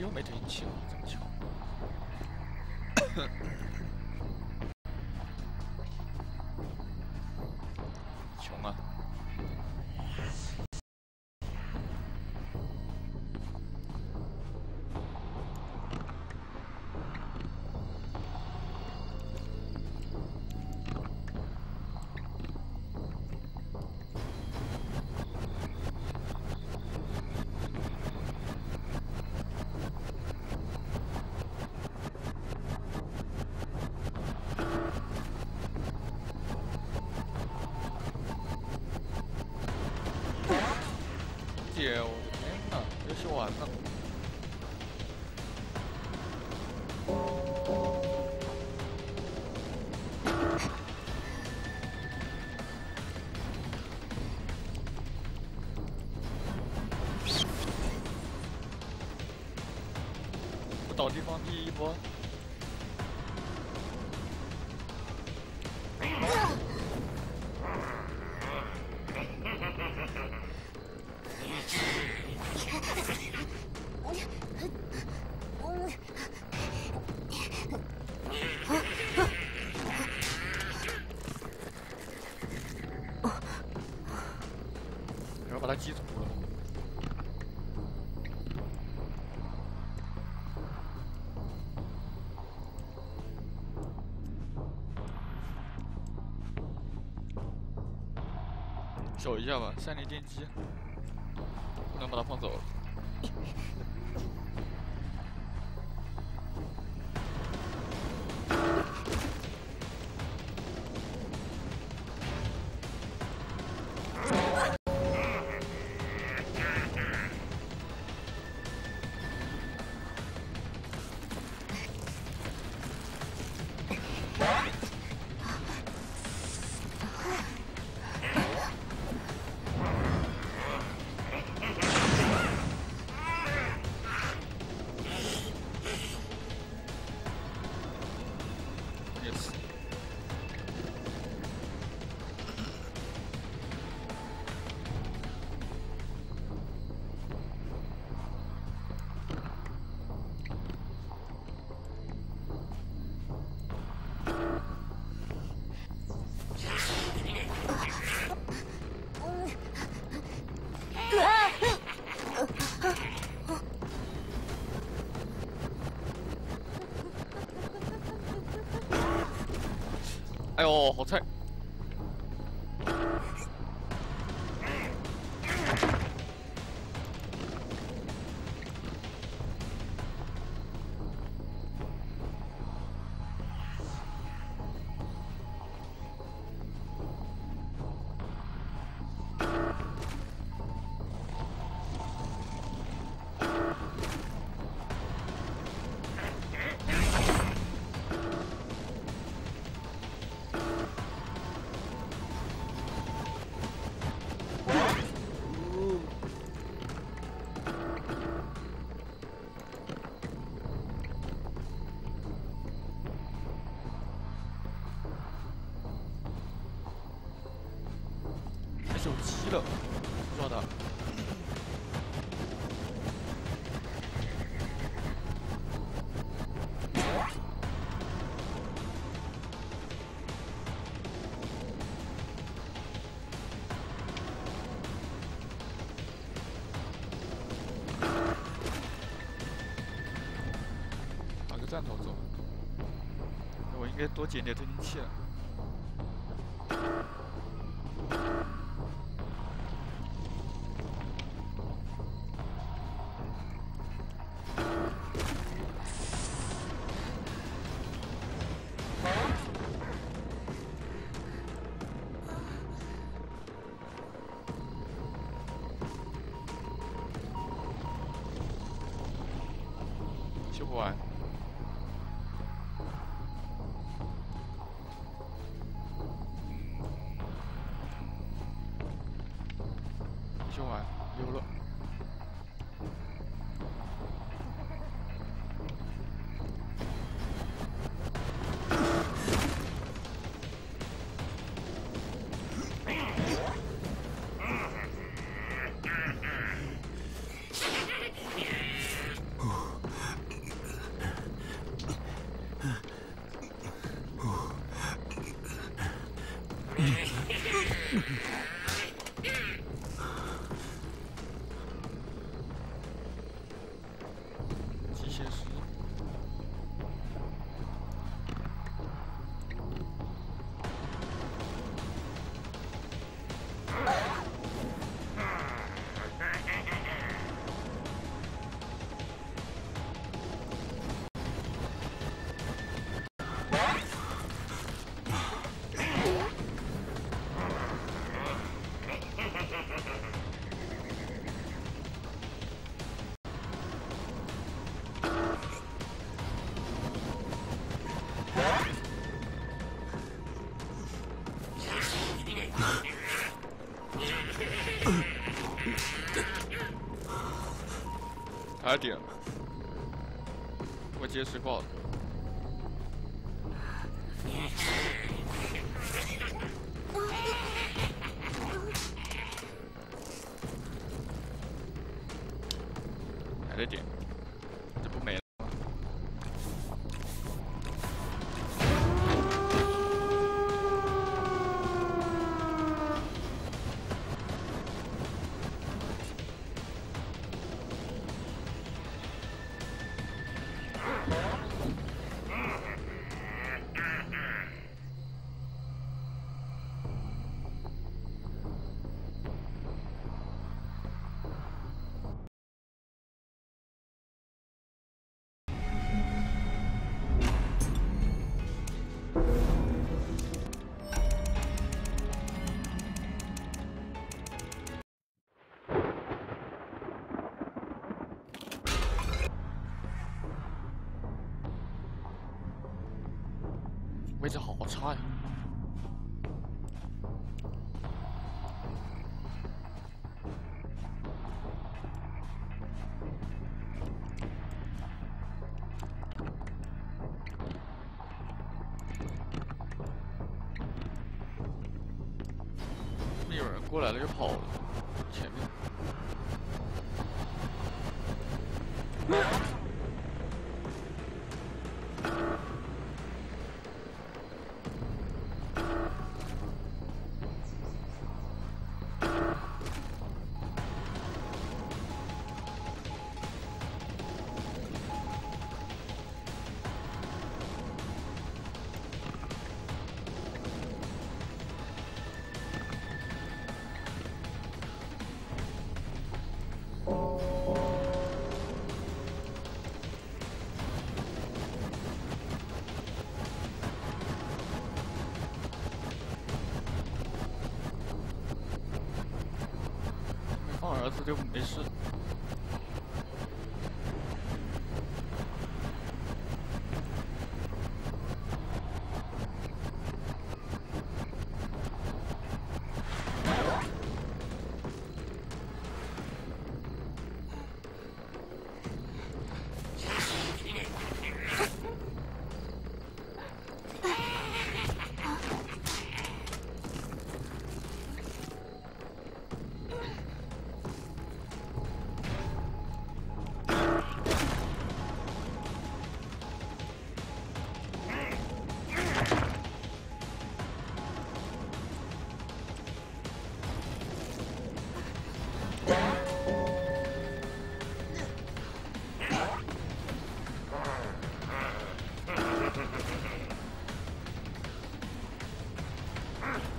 又没推进器了，这么巧。倒地方第一波。然后把他击吐了。一下吧，三连电击，不能把他放走。了。哦好菜该多捡点推进器了。修不完。还点了，我接水爆了。好差呀！没有人过来了就跑他就没事。Ah!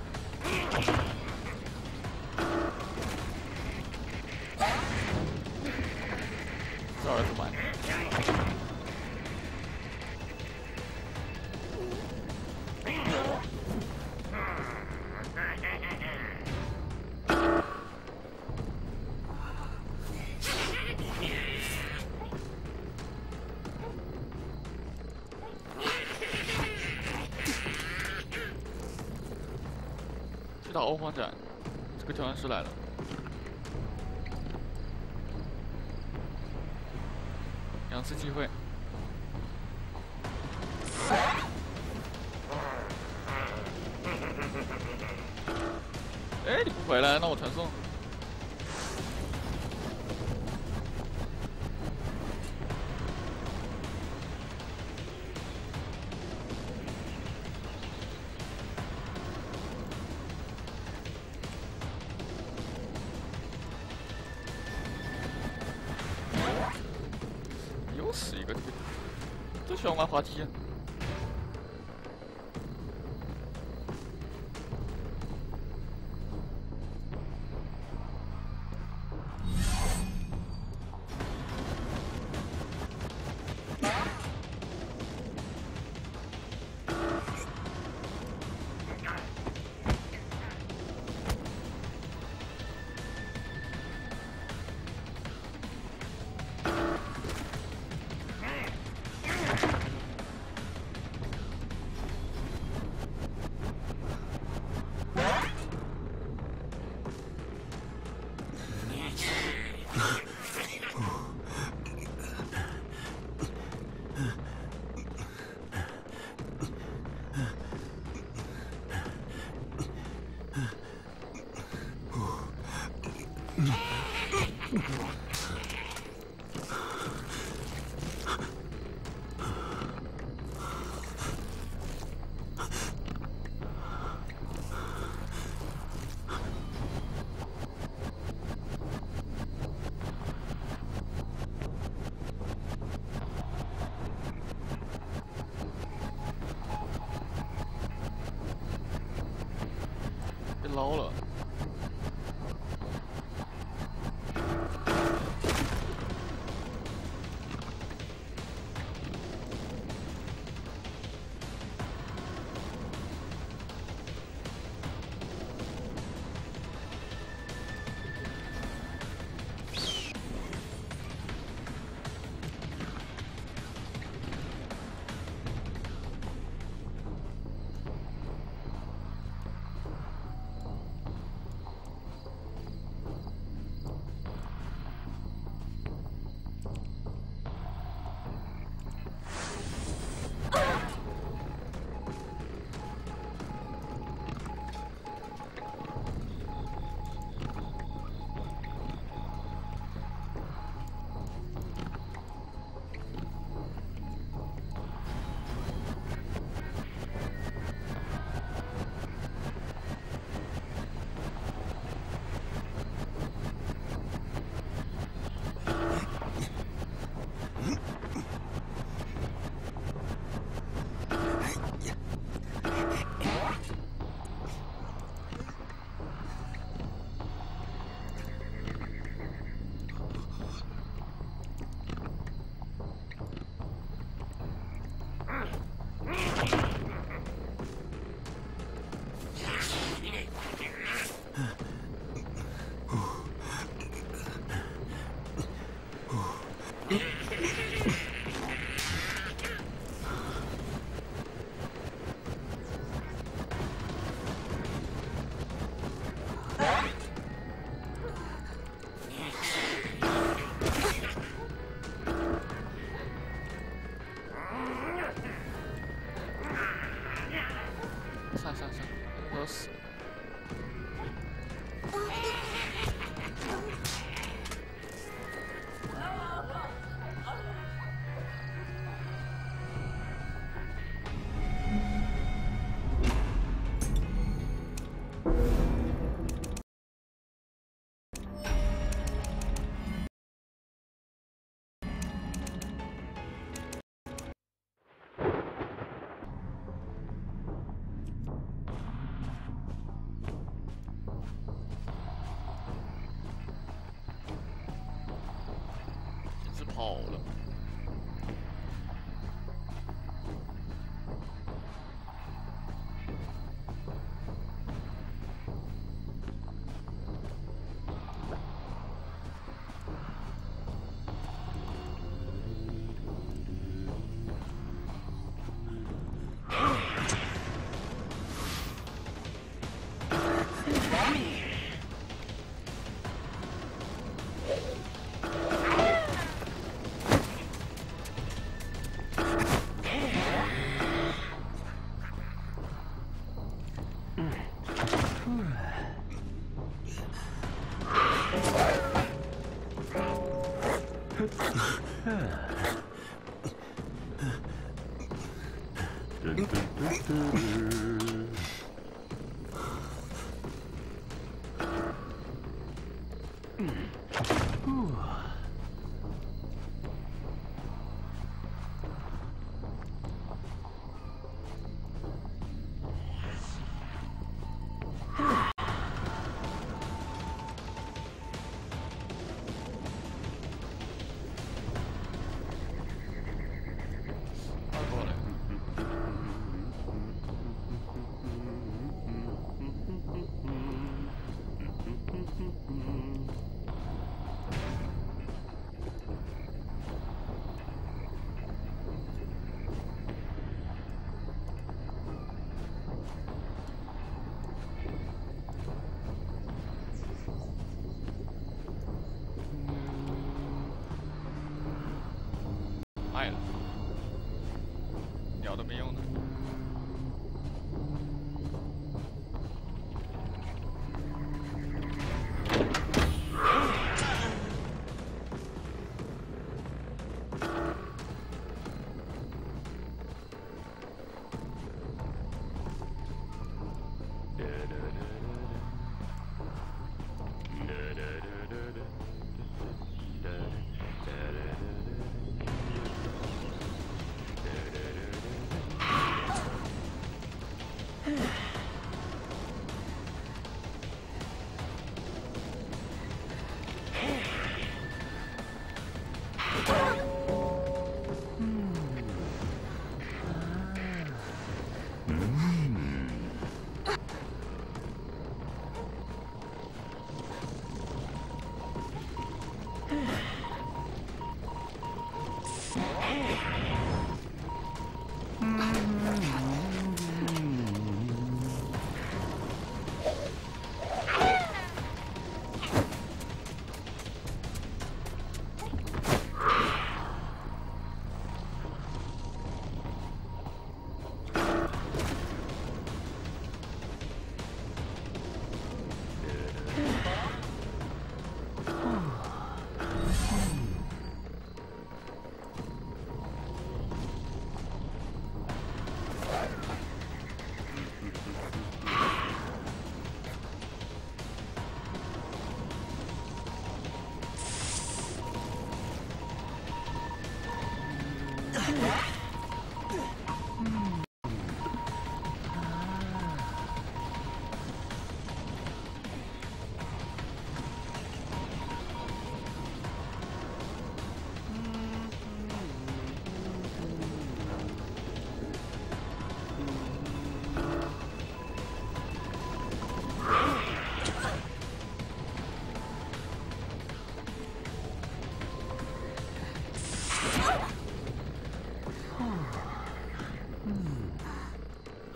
到欧皇展，这个调音师来了。两次机会。滑梯。hole.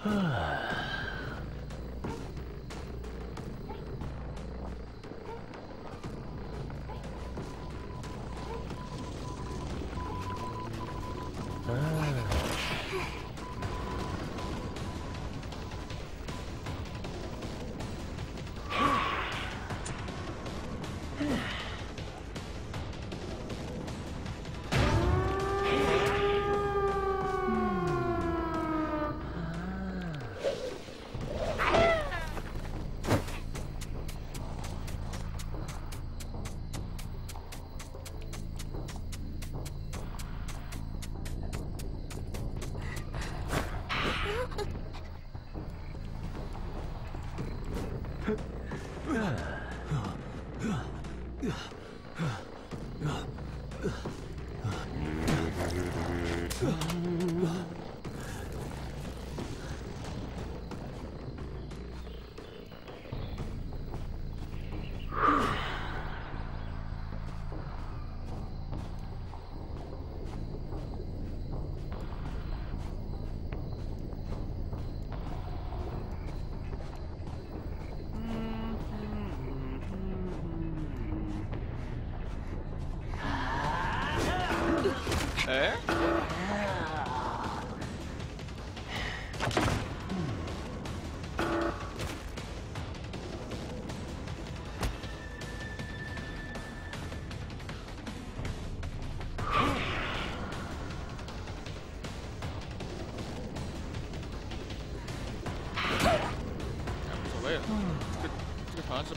唉。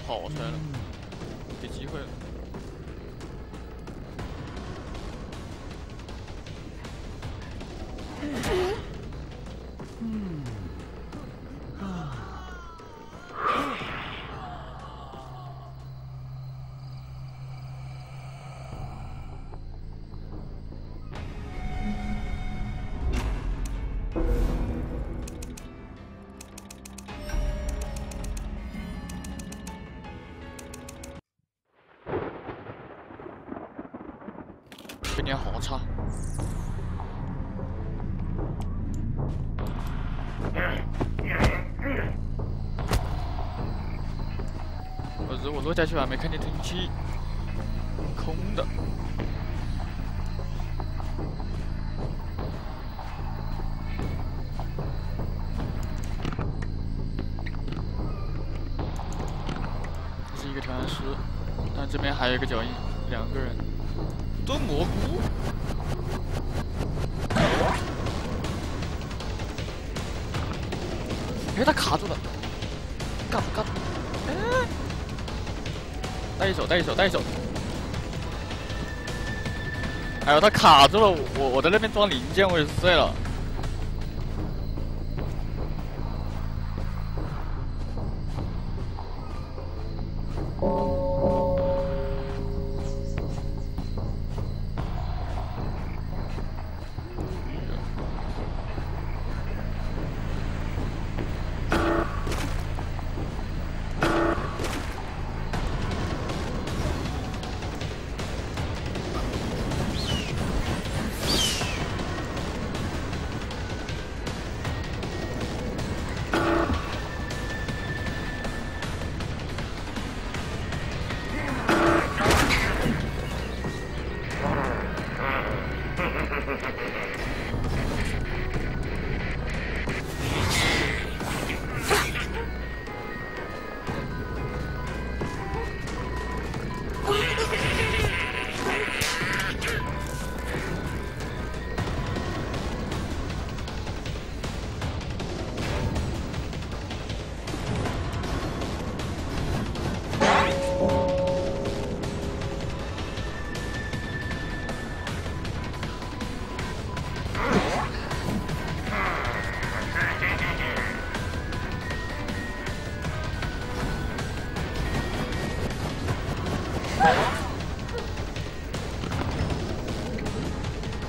这个这边好差。我如果落下去还没看见天气，空的。这是一个调香师，但这边还有一个脚印，两个人炖蘑菇。哎，他卡住了，干不干？哎，带一手，带一手，带一手。哎呦，他卡住了，我我在那边装零件，我也是醉了。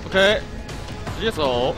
OK，直接走。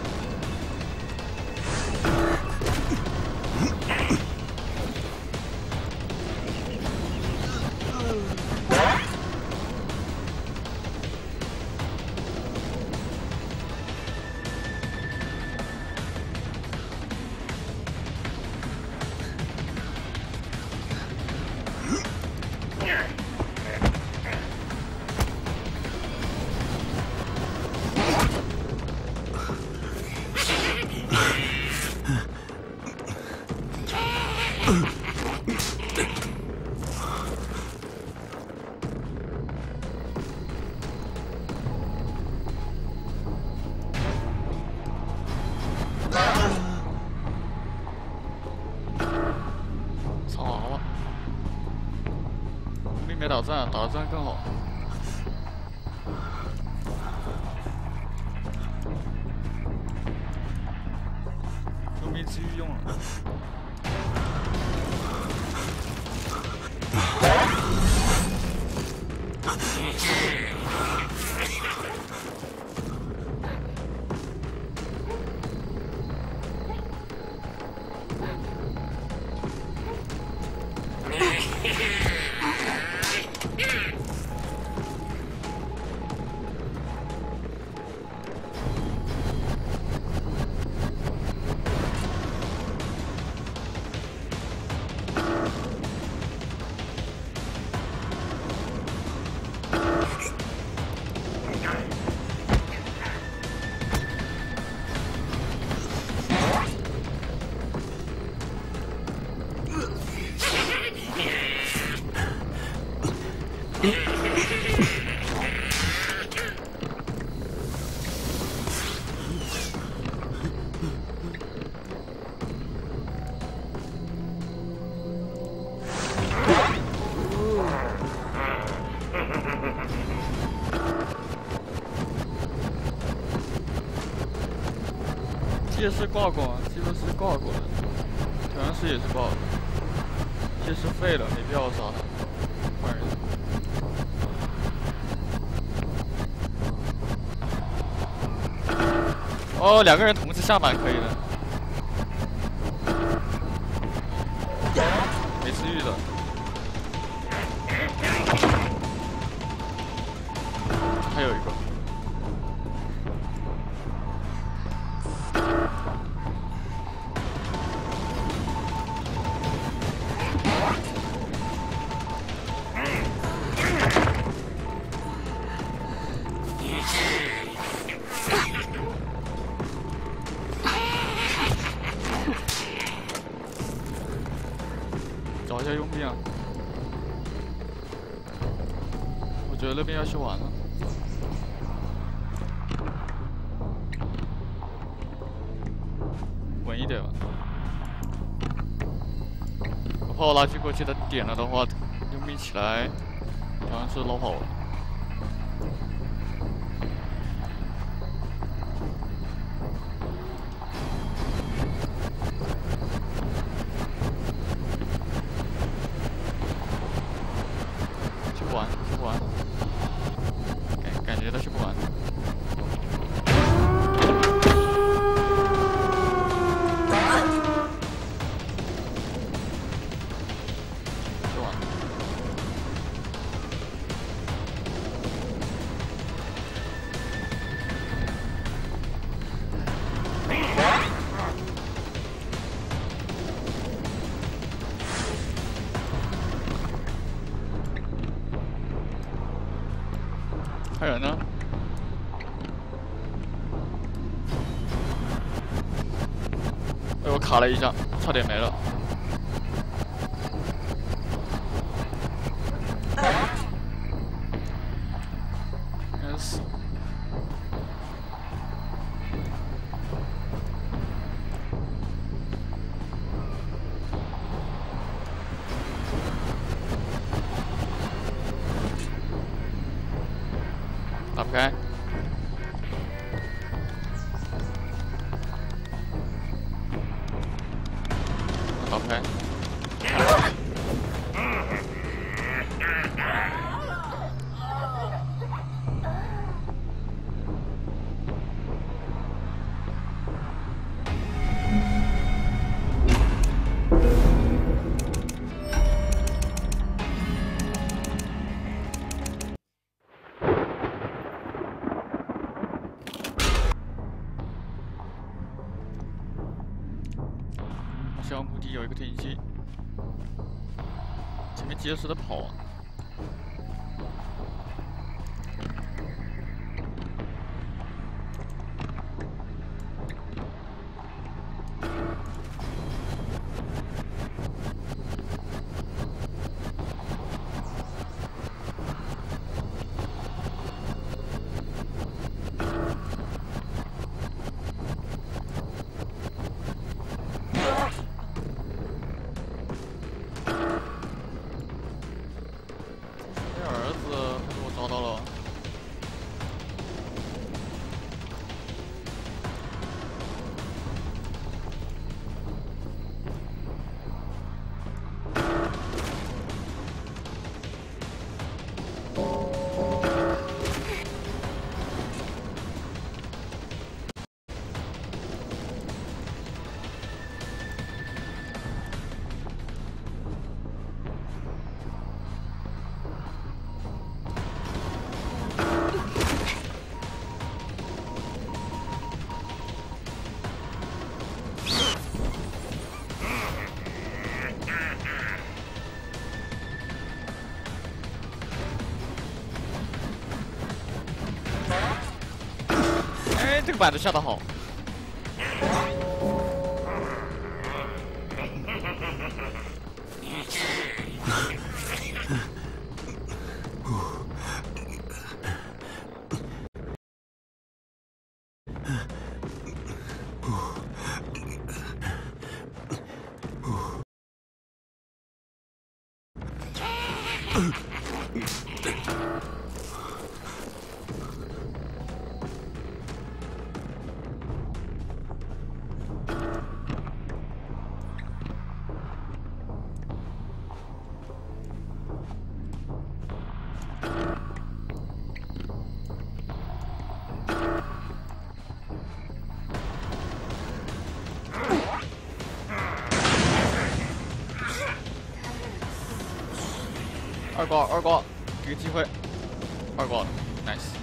是挂过，其实是挂过。的，调香师也是挂的，其实废了，没必要杀，哦，两个人同时下板可以的。这边要修完了，稳一点吧。我怕我拉去过去，他点了的话，佣兵起来，好像是老跑了。了一下差点没了。死打不开。结实的跑。板子下的好。二挂二挂，给个机会，二挂，nice。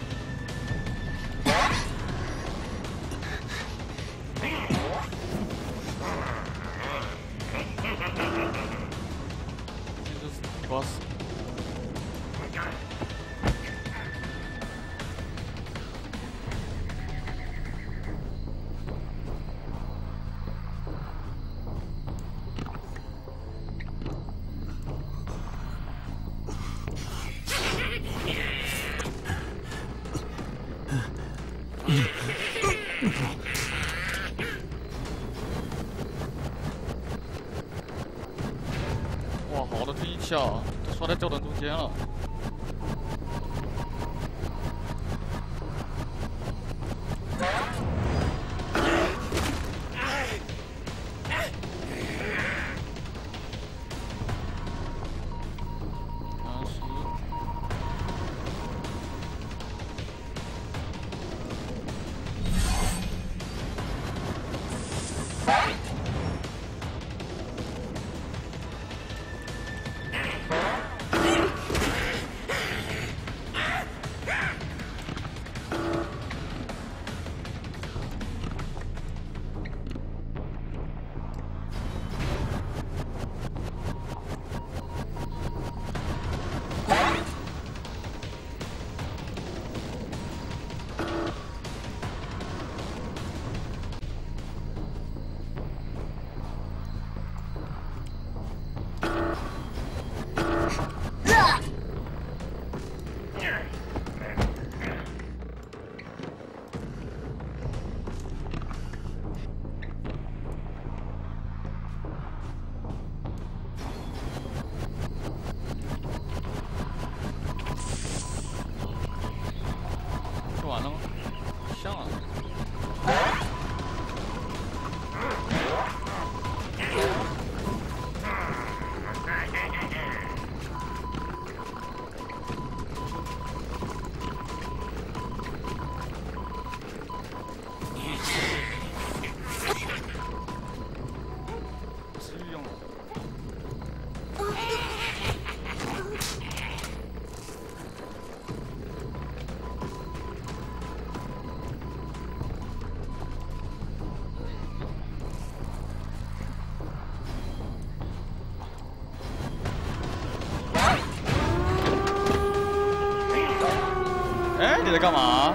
你在干嘛？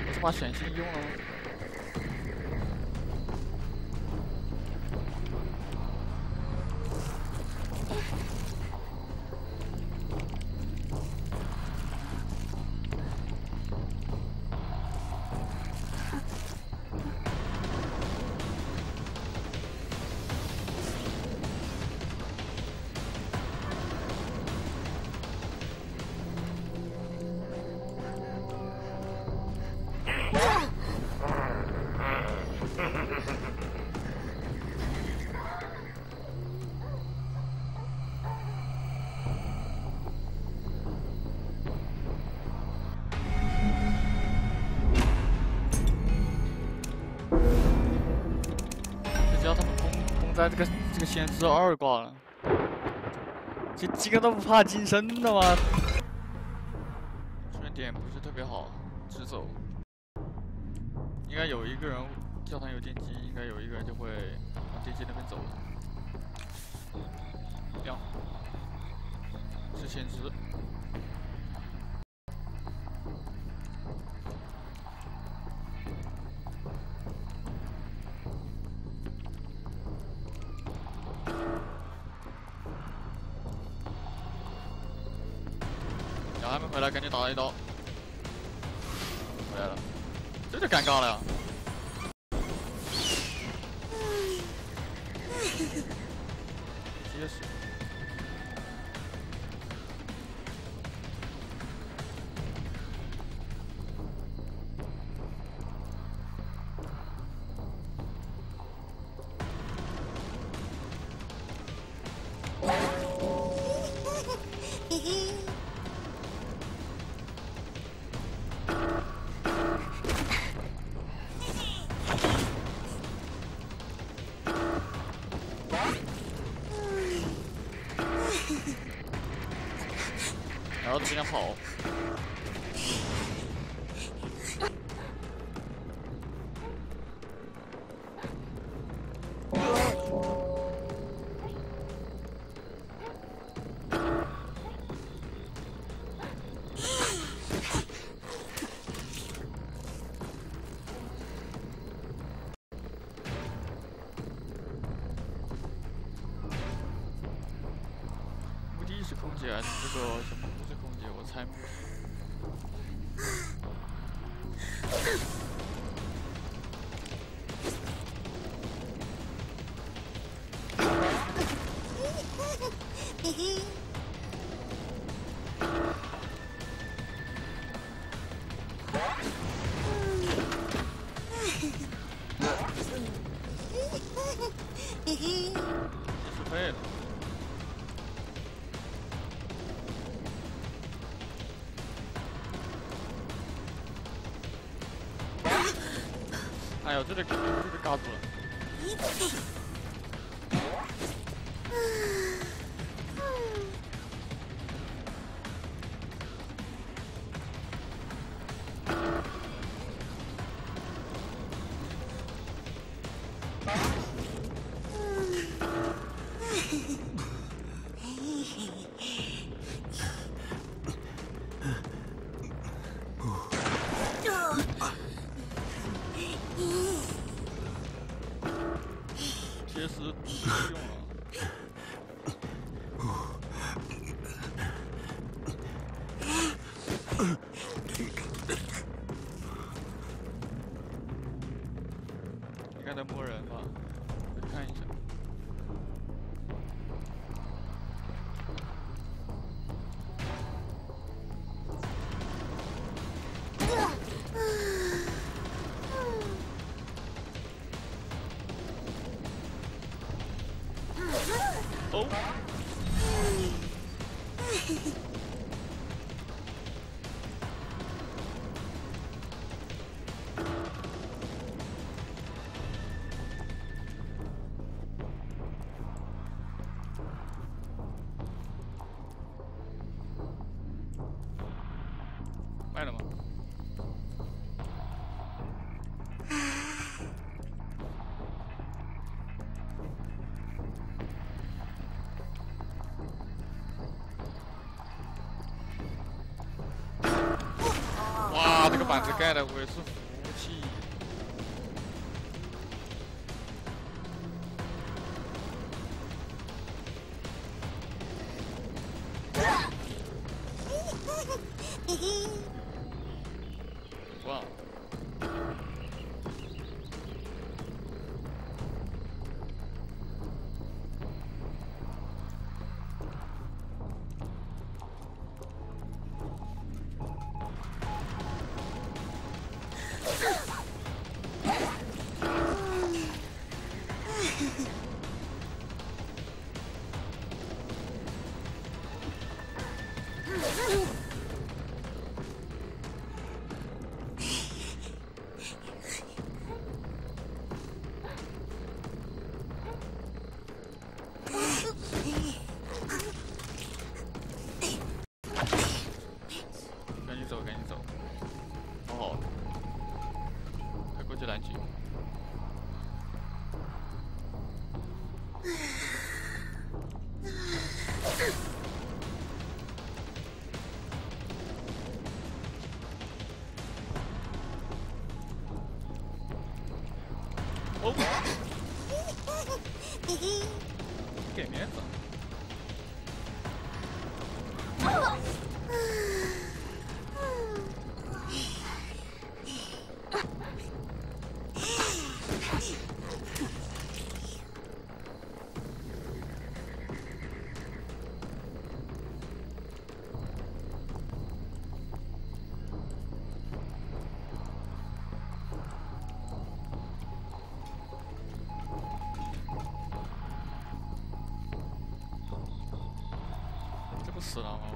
我这把显性用了吗？这个这个先知二挂了。这几个都不怕近身的吗？出现点不是特别好，直走。应该有一个人，教堂有电机，应该有一个人就会往电机那边走。亮，是先知。回来，赶紧打他一刀。回来了，这就尴尬了呀。结实。也是废了。哎呦，这里这里嘎住了。哦。这个板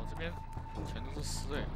我这边全都是尸哎。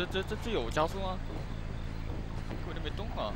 这这这这有加速吗？我这没动啊。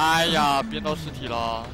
哎呀，变到尸体了。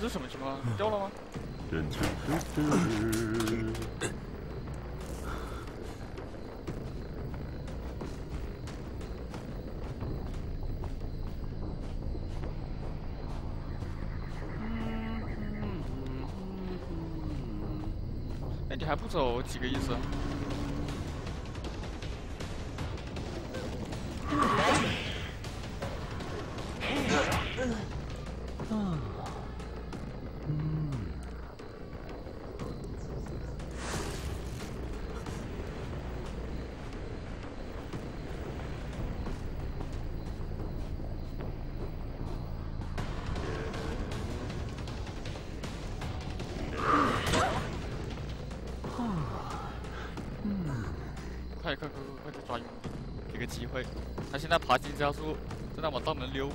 这什么情况？掉了吗？哎，你还不走，几个意思？现在爬行加速，正在往大门溜。